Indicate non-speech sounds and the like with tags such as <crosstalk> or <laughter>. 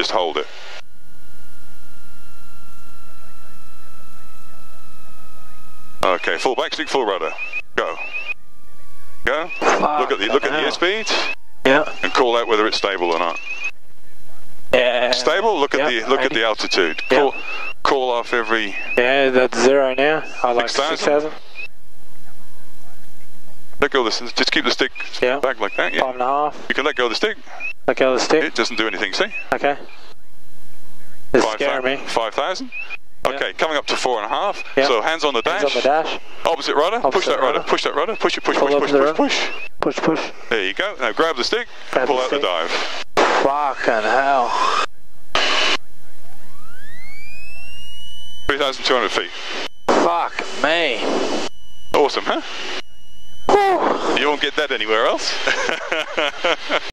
just hold it. Okay, full backstick, full rudder. Go. Go. Look at the look at the airspeed Yeah. and call out whether it's stable or not. Yeah. Stable. Look at the look at the altitude. Yep. Call call off every. Yeah, that's zero now. I like 6,000? 6,000. Let go of this. Just keep the stick Yeah. back like that. Yeah. Five and a half. You can let go of the stick. Let go of the stick. It doesn't do anything. See. Okay. Is Five scaring me. Five thousand. Okay, coming up to four and a half. Yep. So hands on the dash. Hands on the dash. Opposite rudder. push that rudder. rudder. Push that rudder. Push it. Push. Pull Push. Push. Push. Push. Push, push. There you go. Now grab the stick. Grab pull the out the stick. dive. Fucking hell. Three thousand two hundred feet. Fuck me. Awesome, huh? Whew. You won't get that anywhere else. <laughs>